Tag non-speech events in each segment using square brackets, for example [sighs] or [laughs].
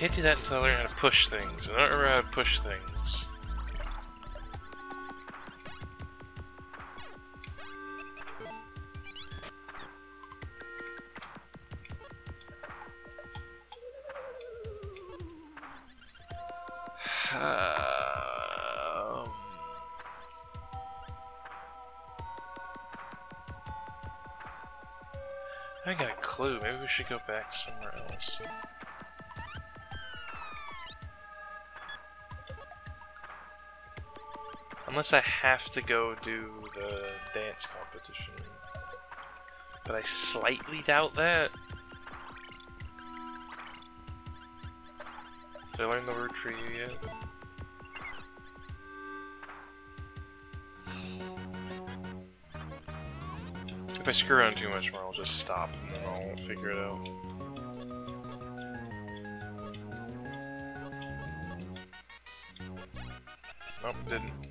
can't do that until I learn how to push things. I don't remember how to push things. [sighs] Um, I got a clue. Maybe we should go back somewhere else. Unless I have to go do the dance competition. But I slightly doubt that. Did I learn the word you yet? If I screw around too much more, I'll just stop and then I'll figure it out. Nope, didn't.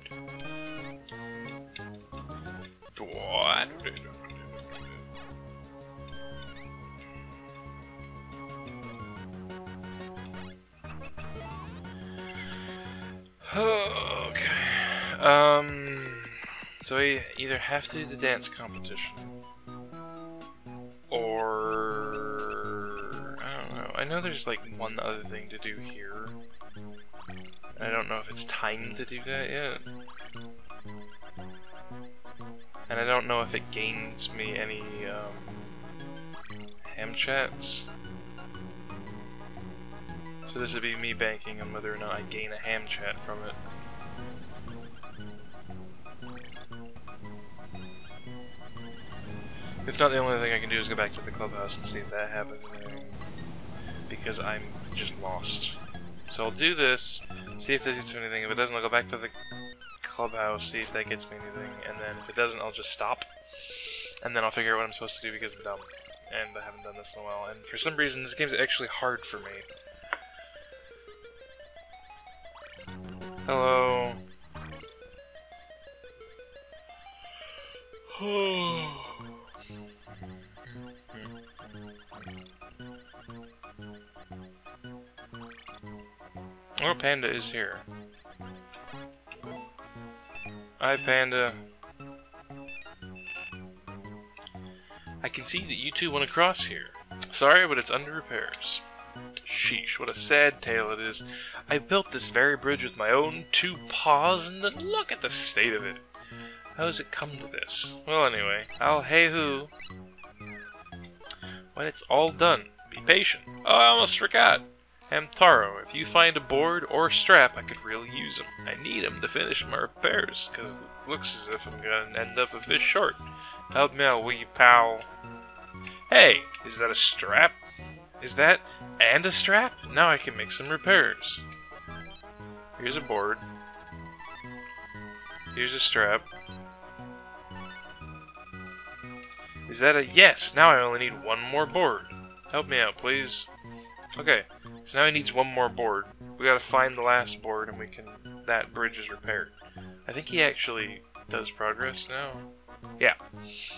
Okay. Um. So we either have to do the dance competition, or I don't know. I know there's like one other thing to do here. I don't know if it's time to do that yet. And I don't know if it gains me any um, ham chats. So this would be me banking on whether or not I gain a ham chat from it. If not, the only thing I can do is go back to the clubhouse and see if that happens. Because I'm just lost. So I'll do this, see if this gets me anything. If it doesn't, I'll go back to the clubhouse, see if that gets me anything. And then if it doesn't, I'll just stop. And then I'll figure out what I'm supposed to do because I'm dumb. And I haven't done this in a while. And for some reason, this game's actually hard for me. Hello. [sighs] oh, Panda is here. Hi, Panda. I can see that you two went across here. Sorry, but it's under repairs. Sheesh, what a sad tale it is. I built this very bridge with my own two paws, and look at the state of it. How has it come to this? Well, anyway, I'll hey-hoo. When it's all done, be patient. Oh, I almost forgot. Hamtaro, if you find a board or strap, I could really use them. I need them to finish my repairs, because it looks as if I'm gonna end up a bit short. Help me out, will you, pal. Hey, is that a strap? Is that and a strap? Now I can make some repairs. Here's a board. Here's a strap. Is that a yes? Now I only need one more board. Help me out, please. Okay, so now he needs one more board. We gotta find the last board and we can... That bridge is repaired. I think he actually does progress now. Yeah.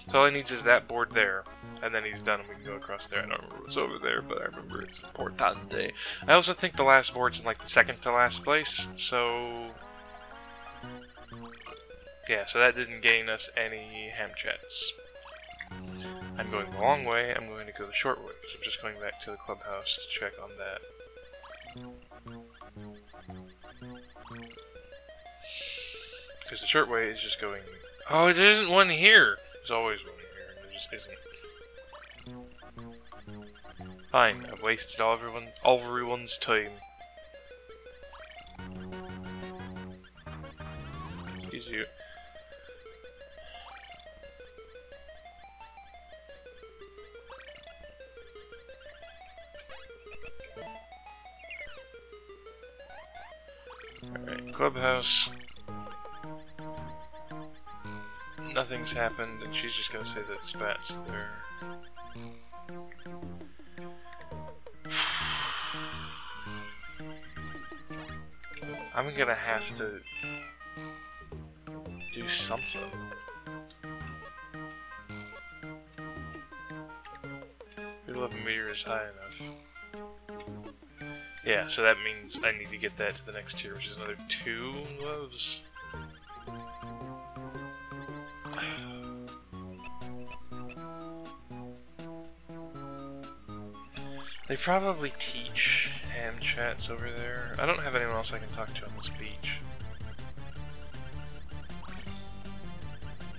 So all he needs is that board there, and then he's done and we can go across there. I don't remember what's over there, but I remember it's importante. I also think the last board's in like the second to last place, so... Yeah, so that didn't gain us any ham chats. I'm going the long way, I'm going to go the short way, so I'm just going back to the clubhouse to check on that. Because the short way is just going... Oh, there isn't one here! There's always one here, there just isn't. Fine, I've wasted all everyone, all everyone's time. Excuse you. Alright, clubhouse. Nothing's happened, and she's just gonna say that Spat's there. [sighs] I'm gonna have to do something. The 11 meter is high enough. Yeah, so that means I need to get that to the next tier, which is another two gloves. They probably teach ham chats over there. I don't have anyone else I can talk to on this beach.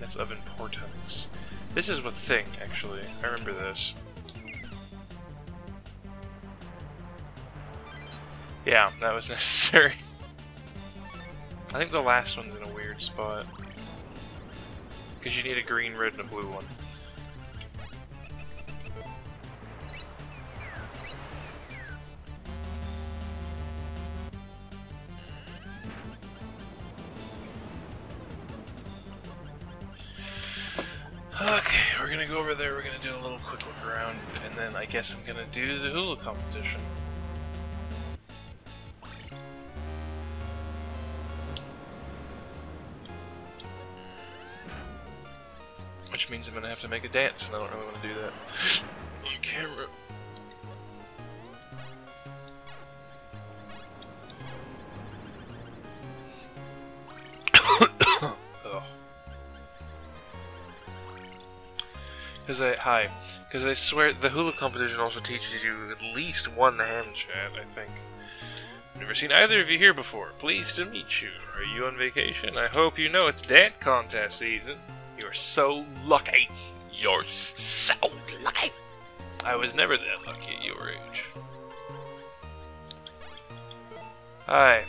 That's of importance. This is a thing, actually. I remember this. Yeah, that was [laughs] necessary. I think the last one's in a weird spot. Because you need a green, red, and a blue one. Over there, we're gonna do a little quick look around, and then I guess I'm gonna do the hula competition. Which means I'm gonna have to make a dance, and I don't really want to do that [gasps] on camera. Because I hi, because I swear the hula competition also teaches you at least one ham chat. I think. Never seen either of you here before. Pleased to meet you. Are you on vacation? I hope you know it's dance contest season. You're so lucky. You're so lucky. I was never that lucky at your age. Hi.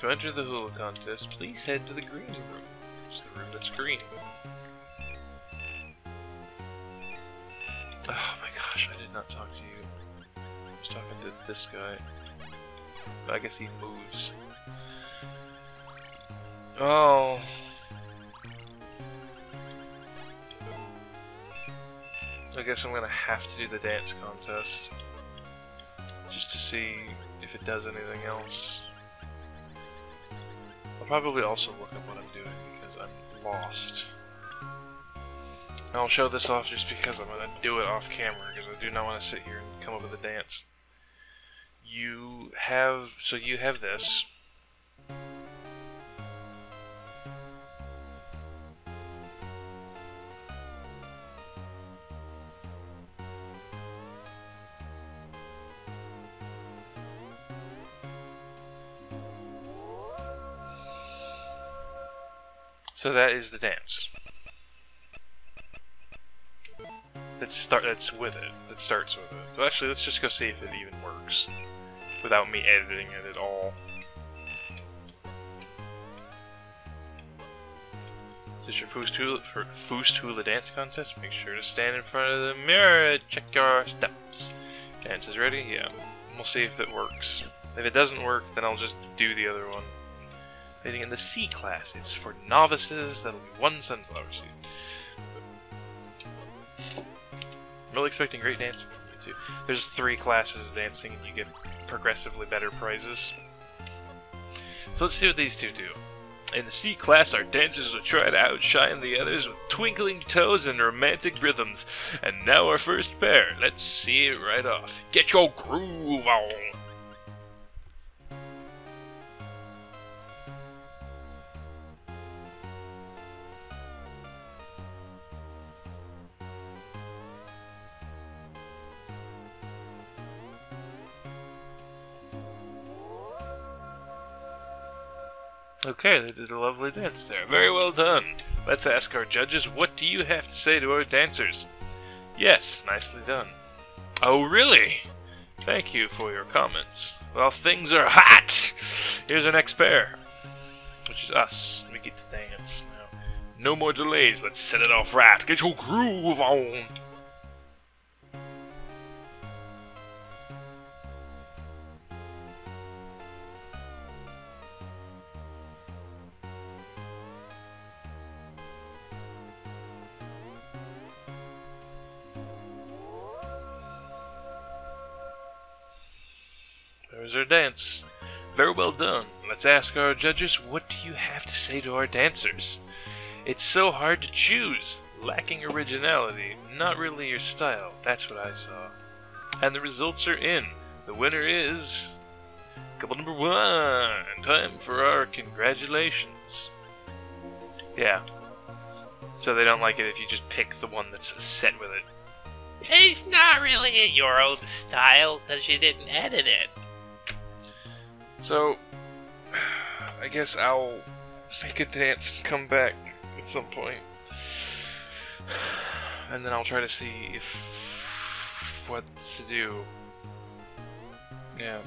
To enter the hula contest, please head to the green room. The room that's green. Oh my gosh, I did not talk to you. I was talking to this guy. But I guess he moves. Oh. I guess I'm gonna have to do the dance contest. Just to see if it does anything else. I'll probably also look at what I'm doing I'm lost. I'll show this off just because I'm gonna do it off camera because I do not want to sit here and come up with a dance. You have, so you have this. So that is the dance. Let's start. That's with it. That starts with it. Well, actually, let's just go see if it even works without me editing it at all. Is this your Foos Hula, for Hula dance contest? Make sure to stand in front of the mirror. Check your steps. Dance is ready. Yeah. We'll see if it works. If it doesn't work, then I'll just do the other one. Waiting in the C class. It's for novices. That'll be one sunflower seed. I'm really expecting great dancing from you too. There's three classes of dancing, and you get progressively better prizes. So let's see what these two do. In the C class, our dancers will try to outshine the others with twinkling toes and romantic rhythms. And now our first pair. Let's see it right off. Get your groove on! Okay, they did a lovely dance there. Very well done. Let's ask our judges, what do you have to say to our dancers? Yes, nicely done. Oh, really? Thank you for your comments. Well, things are hot! Here's our next pair, which is us. We get to dance now. No more delays, let's set it off right. Get your groove on! There's our dance. Very well done. Let's ask our judges, what do you have to say to our dancers? It's so hard to choose. Lacking originality. Not really your style. That's what I saw. And the results are in. The winner is couple number one. Time for our congratulations. Yeah. So they don't like it if you just pick the one that's set with it. It's not really your own style because you didn't edit it. So, [sighs] I guess I'll make a dance and come back at some point. [sighs] And then I'll try to see if what to do. Yeah.